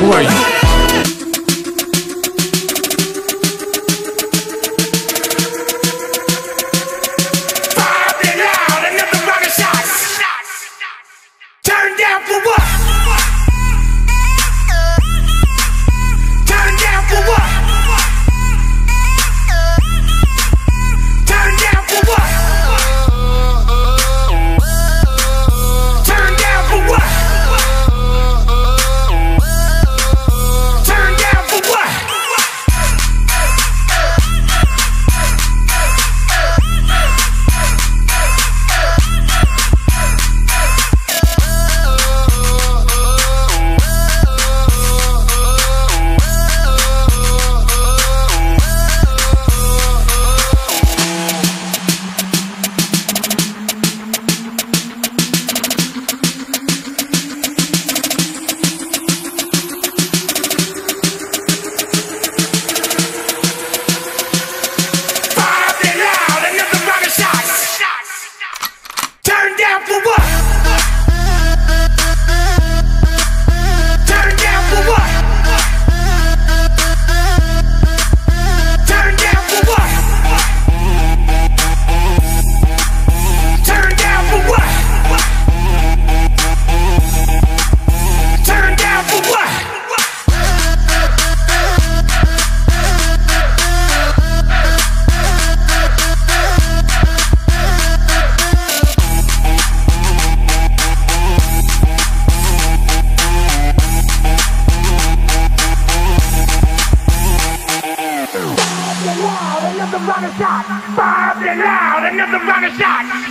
Who are you? Another rocket shot. Fire and loud. Another rocket shot.